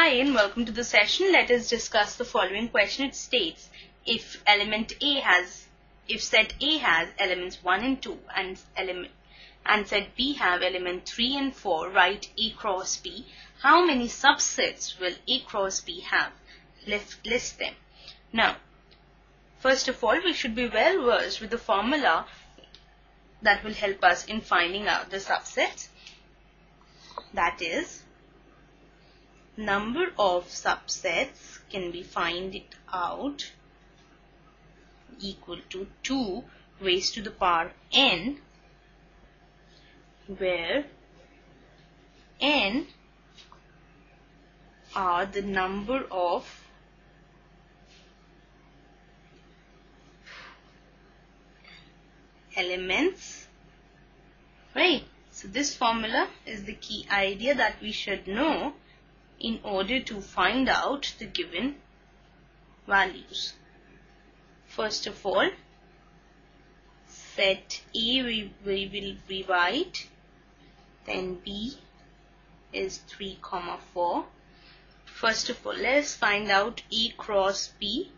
Hi and welcome to the session. Let us discuss the following question. It states if element A has if set A has elements 1 and 2 and element and set B have element 3 and 4, write A cross B. How many subsets will A cross B have? List, list them. Now, first of all, we should be well versed with the formula that will help us in finding out the subsets. That is, number of subsets can be find it out equal to 2 raised to the power n where n are the number of elements right? So this formula is the key idea that we should know in order to find out the given values. First of all, set A we, we will rewrite, then B is 3 comma 4. First of all, let us find out A cross B.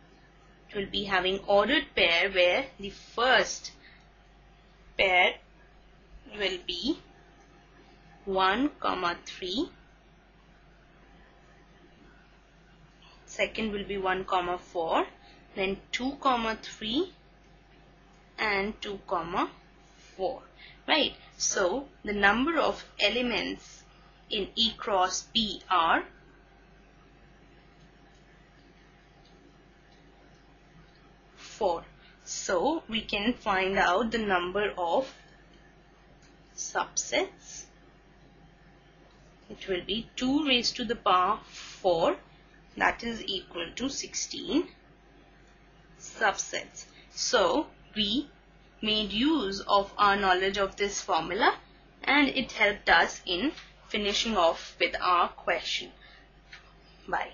It will be having ordered pair where the first pair will be 1 comma 3 second will be 1 comma 4 then 2 comma 3 and 2 comma 4 right? So the number of elements in E cross B are four. So we can find out the number of subsets. It will be 2 raised to the power 4 that is equal to 16 subsets. So we made use of our knowledge of this formula and it helped us in finishing off with our question. Bye.